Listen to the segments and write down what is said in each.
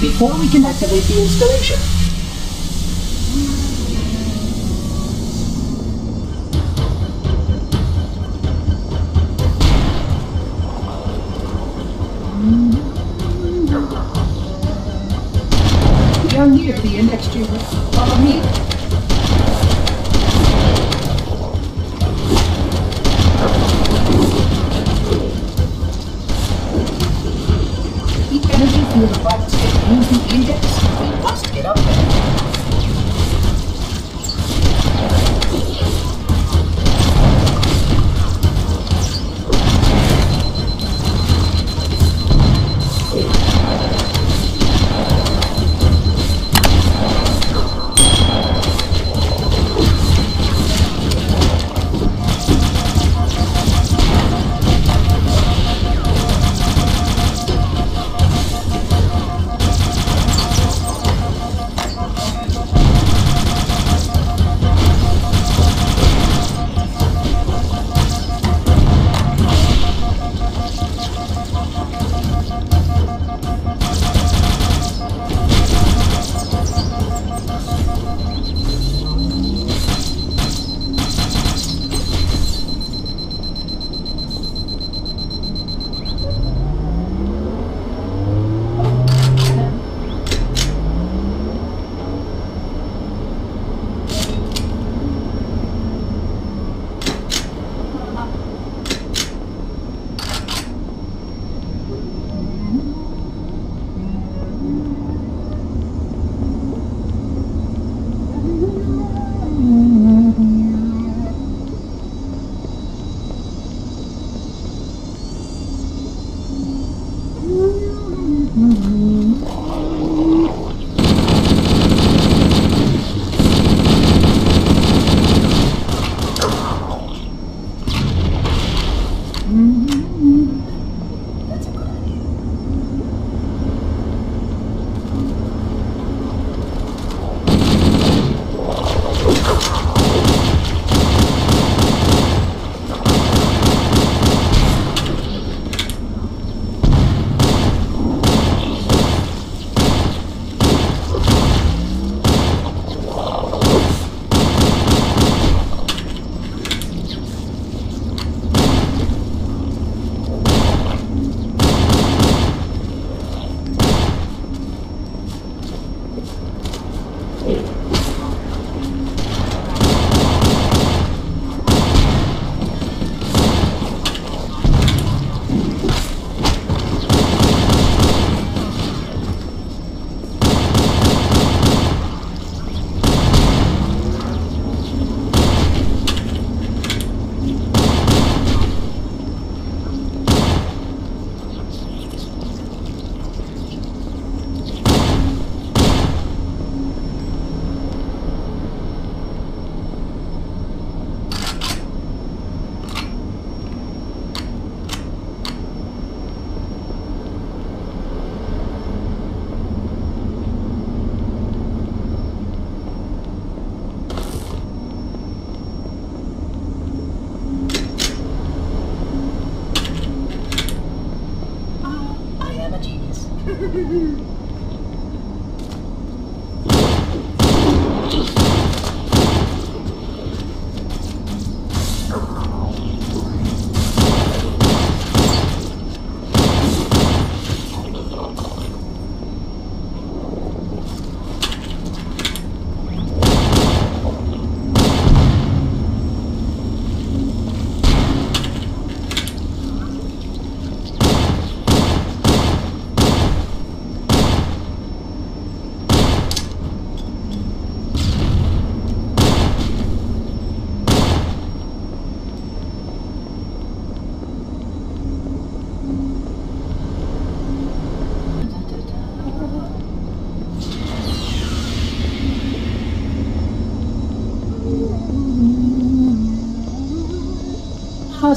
before we can activate the installation.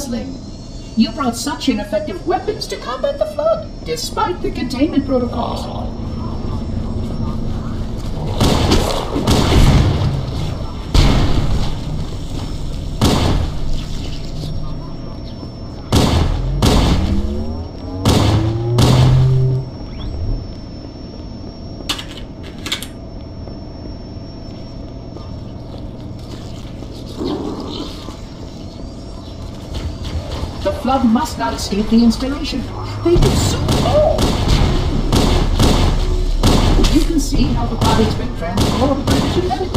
You brought such ineffective weapons to combat the flood, despite the containment protocols. Flood must not escape the installation. They consume all. You can see how the body's been transformed by the genetic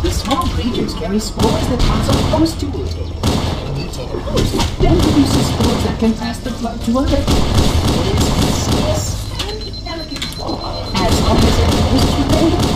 the small creatures carry spores that cause a host to host then produces spores that can pass the flood to others. It is and elegant. As long as it remain,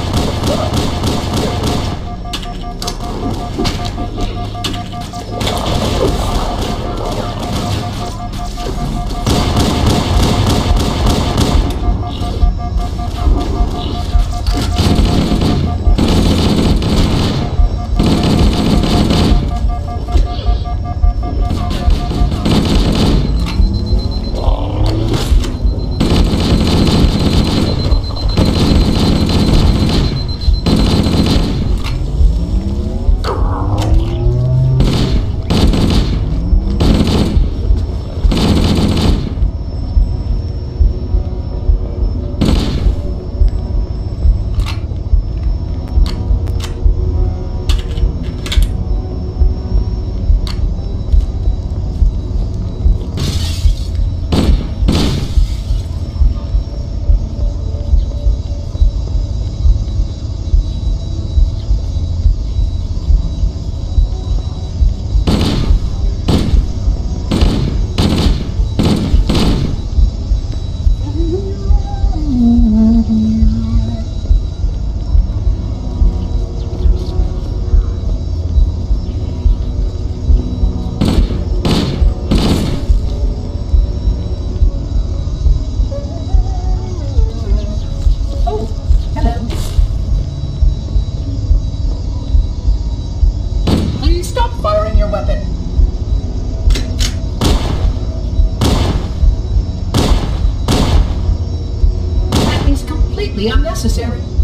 completely unnecessary.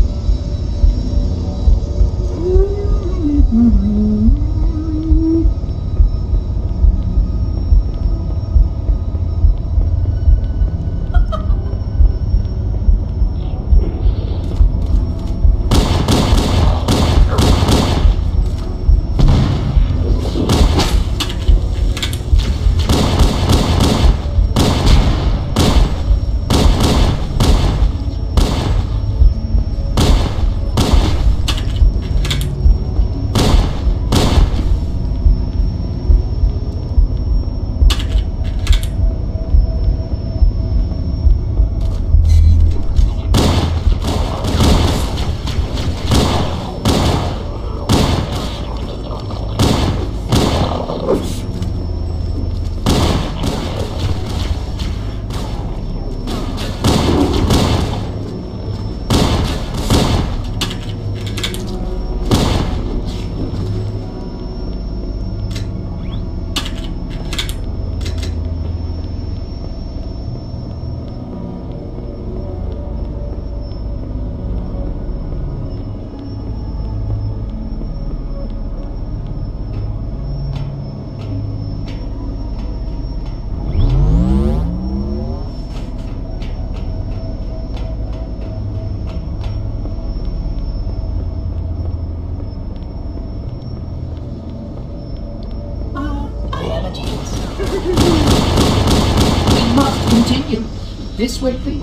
Way,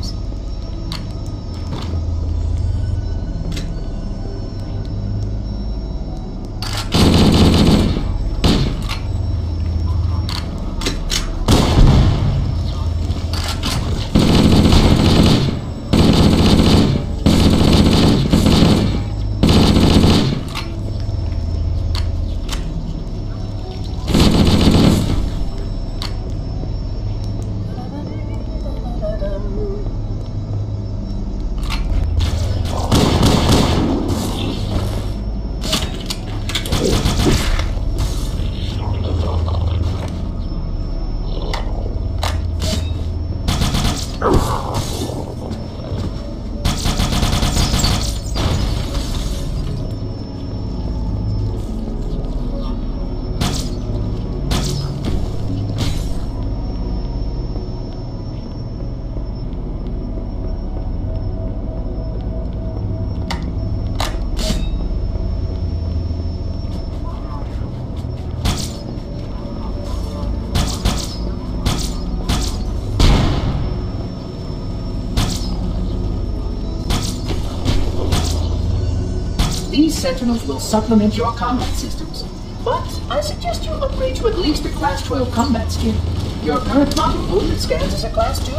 Sentinels will supplement your combat systems. But I suggest you upgrade to at least a Class 12 combat skin. Your current model only scans as a Class 2,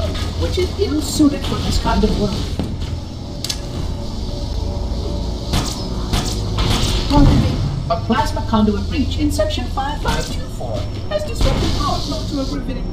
which is ill-suited for this kind of work. Pardon me. A plasma conduit breach in Section 5524 has disrupted power flow to a gravitic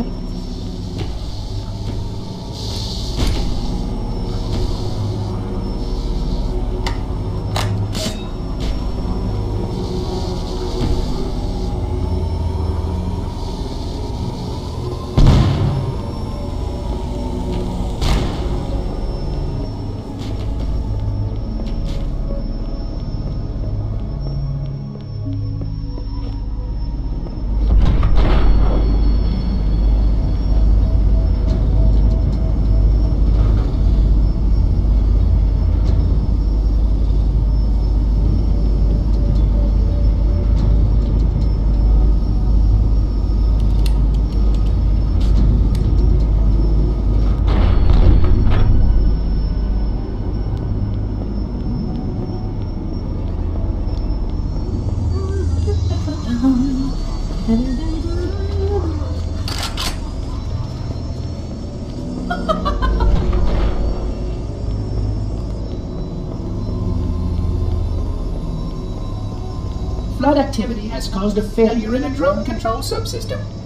has caused a failure in a drone control subsystem.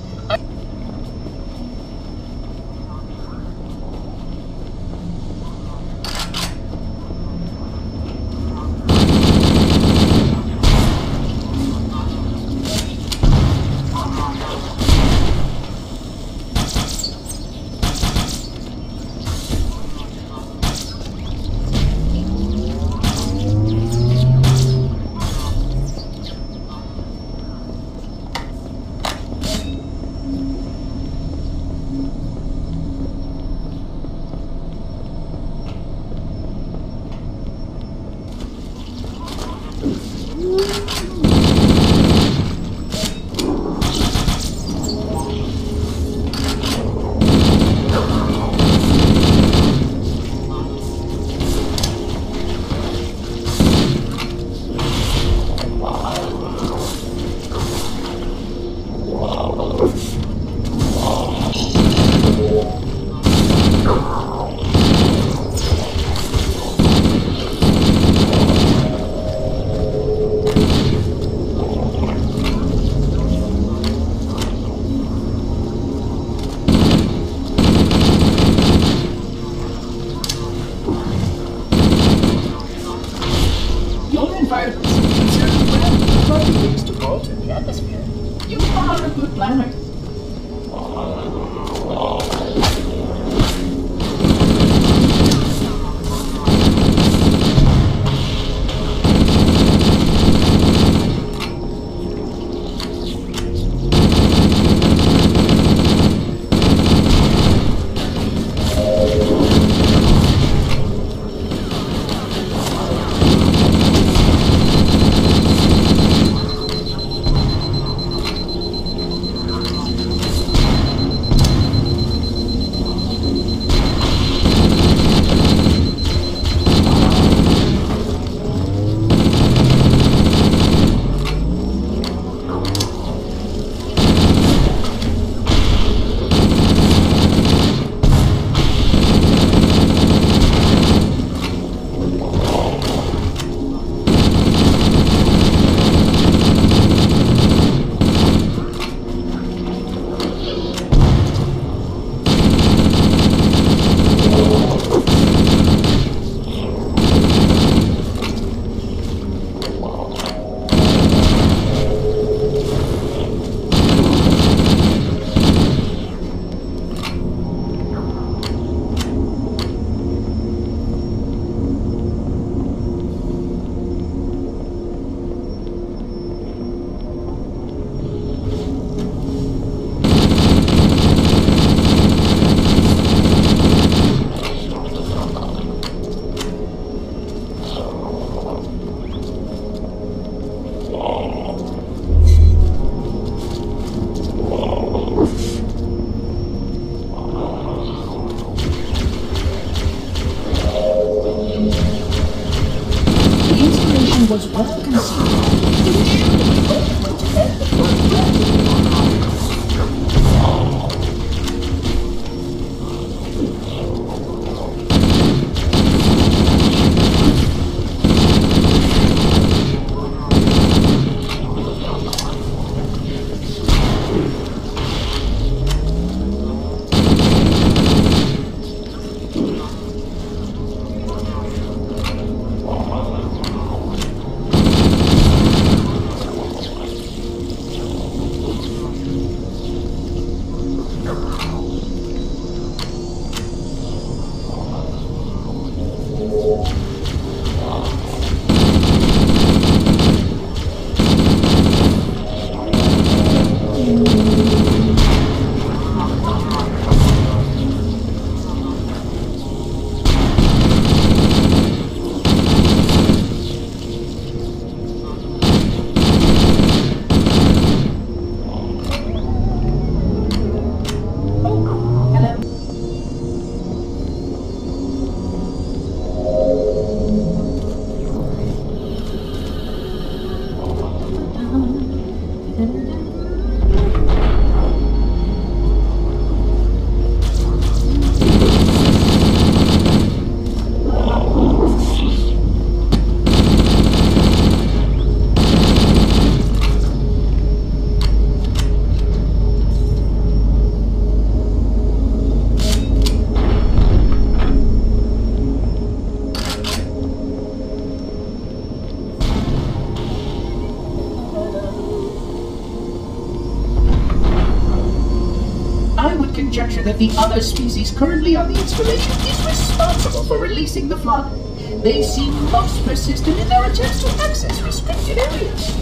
The other species currently on the installation is responsible for releasing the flood. They seem most persistent in their attempts to access restricted areas.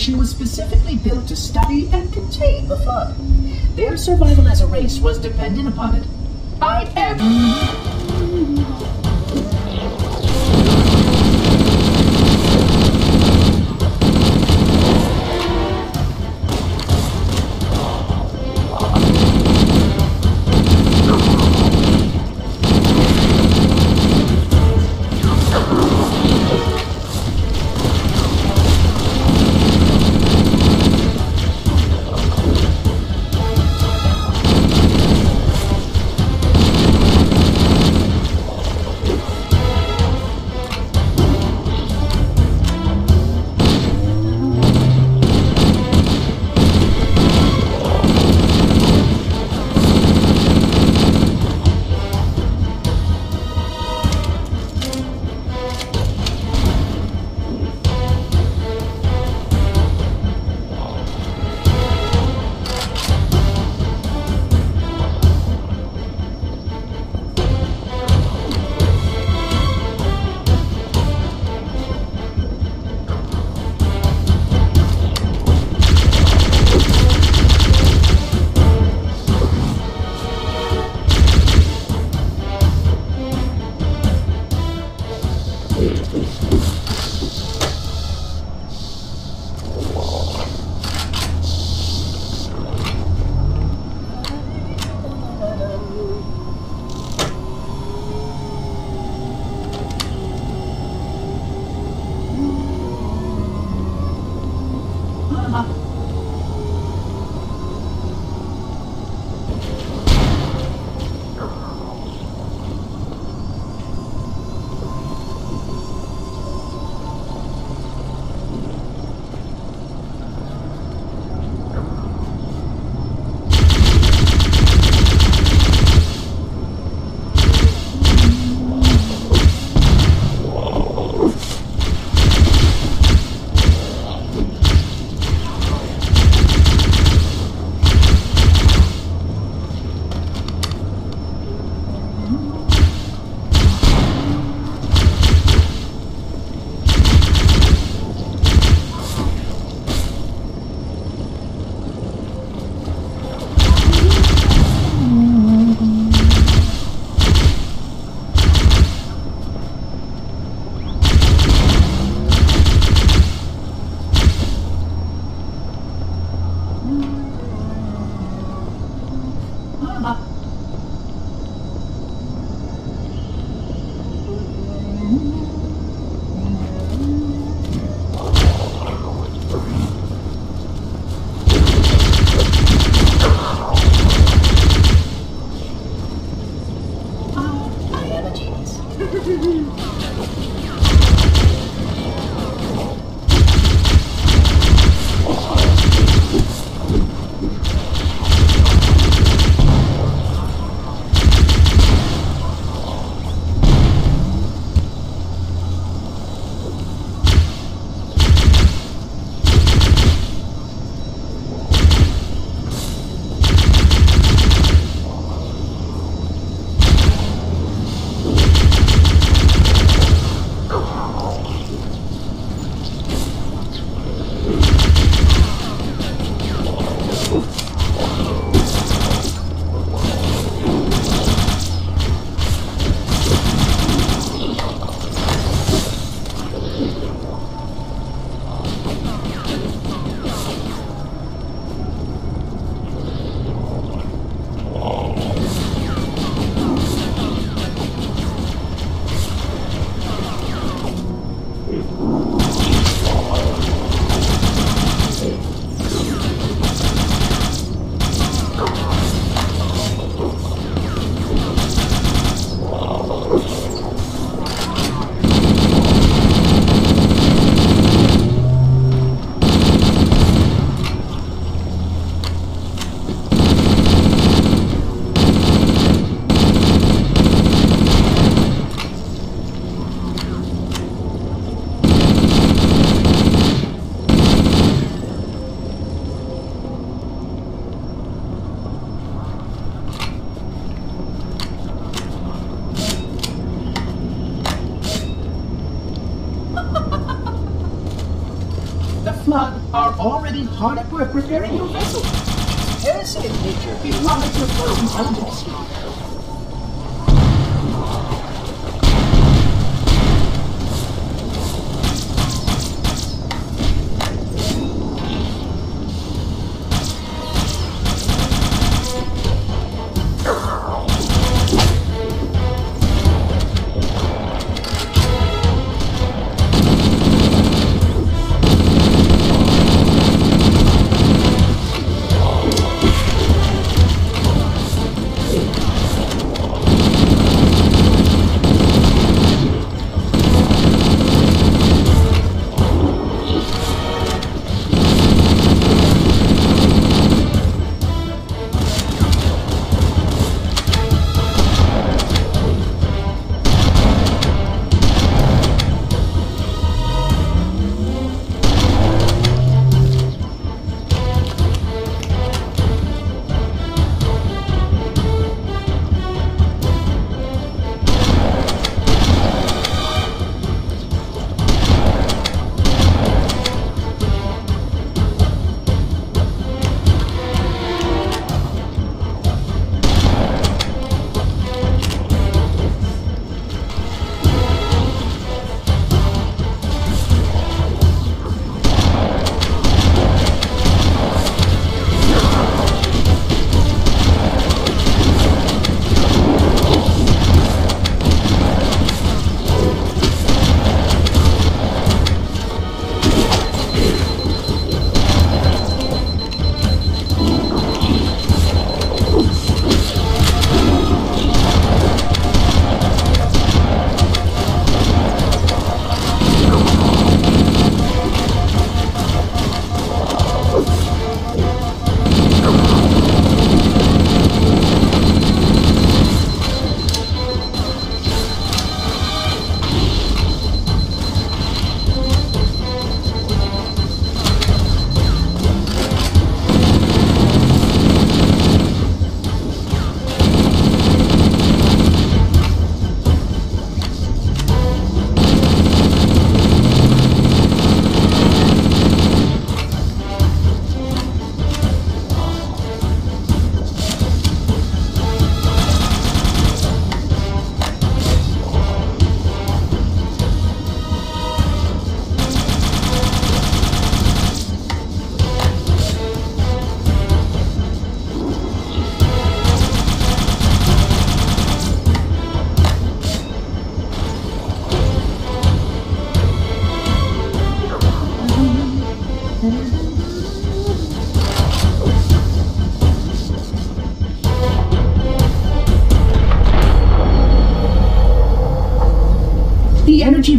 Installation was specifically built to study and contain the flood. Their survival as a race was dependent upon it. I am...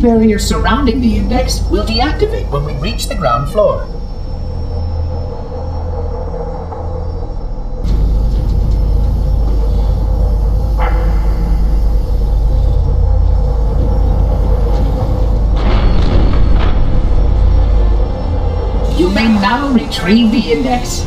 barrier surrounding the index will deactivate when we reach the ground floor. You may now retrieve the index.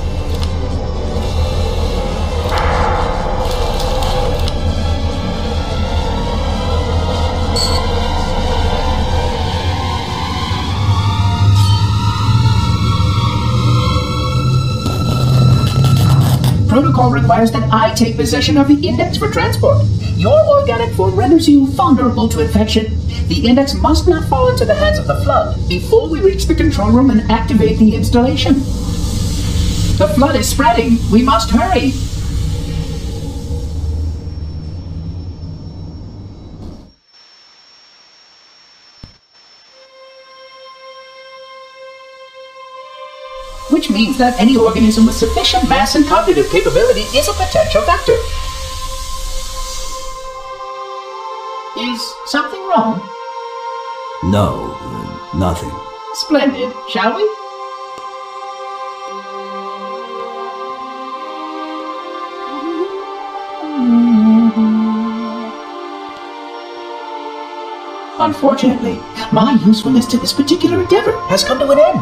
Protocol requires that I take possession of the index for transport. Your organic form renders you vulnerable to infection. The index must not fall into the hands of the flood before we reach the control room and activate the installation. The flood is spreading. We must hurry. Which means that any organism with sufficient mass and cognitive capability is a potential vector. Is something wrong? No, nothing. Splendid, shall we? Unfortunately, my usefulness to this particular endeavor has come to an end.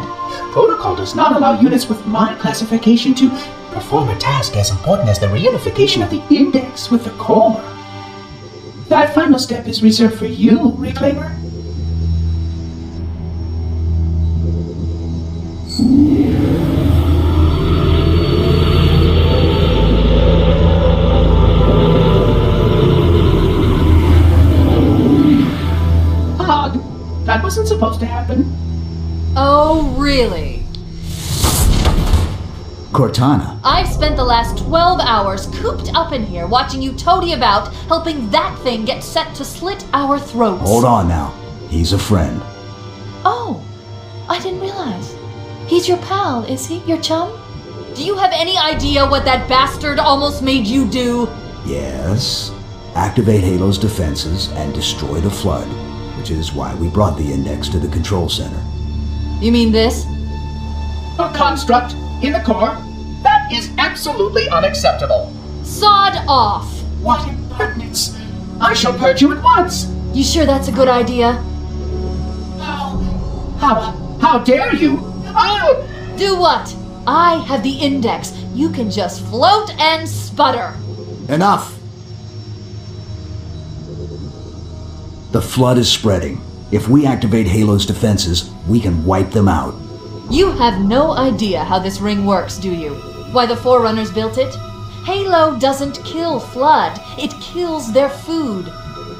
Protocol does not allow units with my classification to perform a task as important as the reunification of the index with the core. That final step is reserved for you, Reclaimer. wasn't supposed to happen. Oh, really? Cortana. I've spent the last 12 hours cooped up in here watching you toady about, helping that thing get set to slit our throats. Hold on now. He's a friend. Oh, I didn't realize. He's your pal, is he? Your chum? Do you have any idea what that bastard almost made you do? Yes. Activate Halo's defenses and destroy the Flood which is why we brought the index to the control center. You mean this? A construct in the core? That is absolutely unacceptable. Sod off! What impertinence! I shall purge you at once! You sure that's a good idea? How? How? How dare you? I'll... Do what? I have the index. You can just float and sputter. Enough! The flood is spreading. If we activate Halo's defenses, we can wipe them out. You have no idea how this ring works, do you? Why the Forerunners built it? Halo doesn't kill Flood, it kills their food.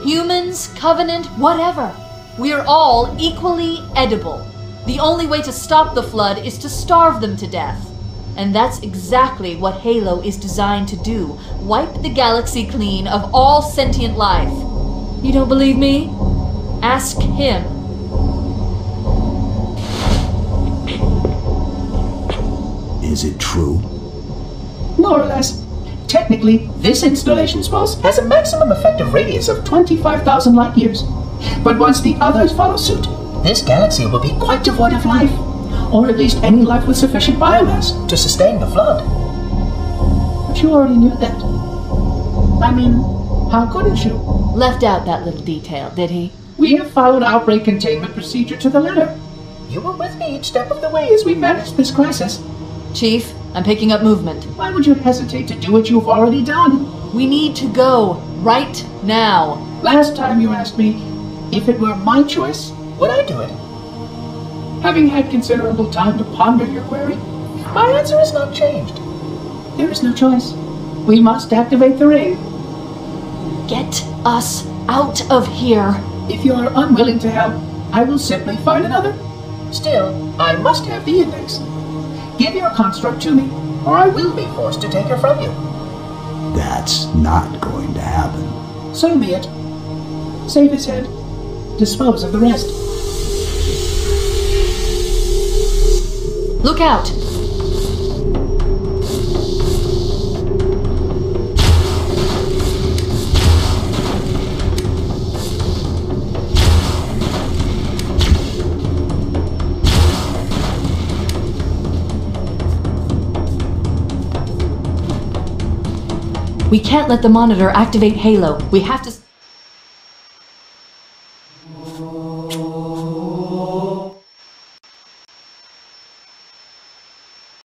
Humans, Covenant, whatever. We're all equally edible. The only way to stop the Flood is to starve them to death. And that's exactly what Halo is designed to do wipe the galaxy clean of all sentient life. You don't believe me? Ask him. Is it true? More or less. Technically, this installation's suppose has a maximum effective radius of 25,000 light years. But once the others follow suit, this galaxy will be quite devoid of life. Or at least any life with sufficient biomass to sustain the flood. But you already knew that. I mean, how couldn't you? Left out that little detail, did he? We have followed outbreak containment procedure to the letter. You were with me each step of the way as we managed this crisis. Chief, I'm picking up movement. Why would you hesitate to do what you've already done? We need to go right now. Last time you asked me if it were my choice, would I do it? Having had considerable time to ponder your query, my answer has not changed. There is no choice. We must activate the ring. Get us out of here. If you are unwilling to help, I will simply find another. Still, I must have the index. Give your construct to me, or I will be forced to take her from you. That's not going to happen. So be it. Save his head. Dispose of the rest. Look out! We can't let the monitor activate Halo. We have to.